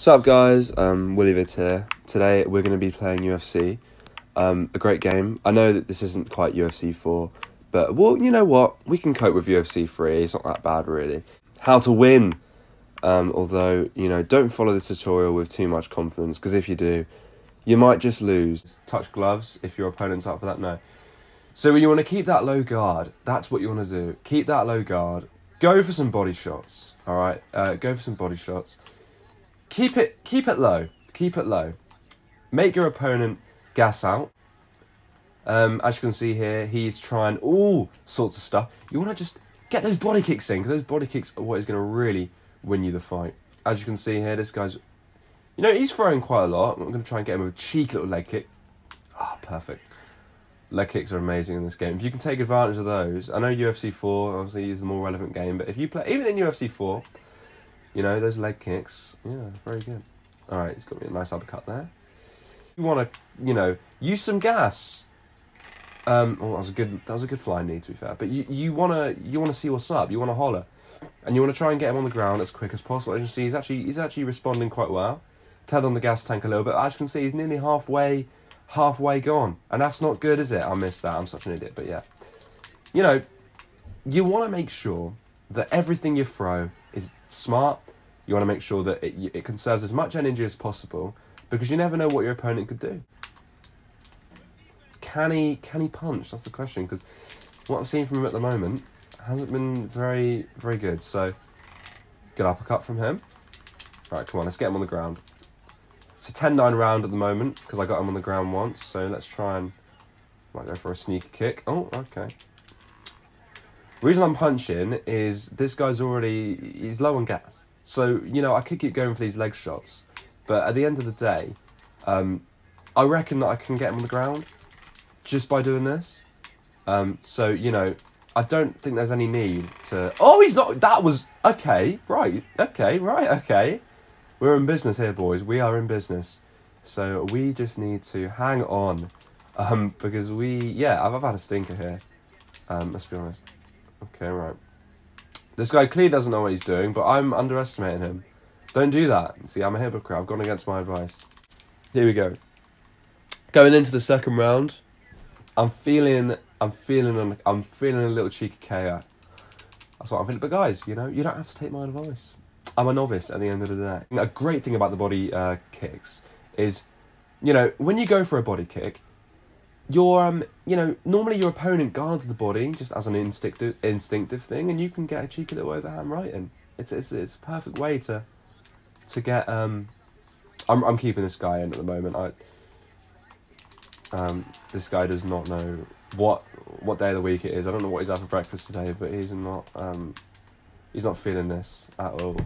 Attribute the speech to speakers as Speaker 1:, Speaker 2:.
Speaker 1: What's up, guys? Um, Willie Vitt here. Today we're going to be playing UFC. Um, a great game. I know that this isn't quite UFC 4, but well, you know what? We can cope with UFC 3. It's not that bad, really. How to win. Um, although, you know, don't follow this tutorial with too much confidence, because if you do, you might just lose. Touch gloves if your opponent's up for that. No. So you want to keep that low guard. That's what you want to do. Keep that low guard. Go for some body shots. All right. Uh, go for some body shots keep it keep it low. Keep it low. Make your opponent gas out. Um, as you can see here, he's trying all sorts of stuff. You want to just get those body kicks in because those body kicks are what is going to really win you the fight. As you can see here, this guy's, you know, he's throwing quite a lot. I'm going to try and get him with a cheeky little leg kick. Ah, oh, perfect. Leg kicks are amazing in this game. If you can take advantage of those, I know UFC 4 obviously is the more relevant game, but if you play even in UFC 4, you know, those leg kicks, yeah, very good. All right, he's got me a nice uppercut there. You want to, you know, use some gas. Um, oh, that was a good, that was a good flying knee to be fair. But you, you wanna, you wanna see what's up. You wanna holler, and you wanna try and get him on the ground as quick as possible. As you can see, he's actually, he's actually responding quite well. Ted on the gas tank a little bit. As you can see, he's nearly halfway, halfway gone, and that's not good, is it? I missed that. I'm such an idiot. But yeah, you know, you want to make sure that everything you throw is smart. You want to make sure that it, it conserves as much energy as possible because you never know what your opponent could do. Can he can he punch? That's the question because what I'm seeing from him at the moment hasn't been very very good. So good uppercut from him. Right, come on, let's get him on the ground. It's a 10-9 round at the moment because I got him on the ground once. So let's try and might go for a sneaky kick. Oh, okay reason I'm punching is this guy's already he's low on gas. So you know I could keep going for these leg shots, but at the end of the day, um, I reckon that I can get him on the ground just by doing this. Um, so you know I don't think there's any need to. Oh, he's not. That was okay. Right. Okay. Right. Okay. We're in business here, boys. We are in business. So we just need to hang on, um, because we yeah I've, I've had a stinker here. Um, let's be honest. Okay, right. This guy clearly doesn't know what he's doing, but I'm underestimating him. Don't do that. See, I'm a hypocrite. I've gone against my advice. Here we go. Going into the second round, I'm feeling, I'm feeling, I'm feeling a little cheeky KO. That's what I'm feeling. But guys, you know, you don't have to take my advice. I'm a novice at the end of the day. A great thing about the body uh, kicks is, you know, when you go for a body kick, your um you know normally your opponent guards the body just as an instinctive instinctive thing and you can get a cheeky little overhand right and it's it's it's a perfect way to to get um I'm I'm keeping this guy in at the moment. I um this guy does not know what what day of the week it is. I don't know what he's had for breakfast today but he's not um he's not feeling this at all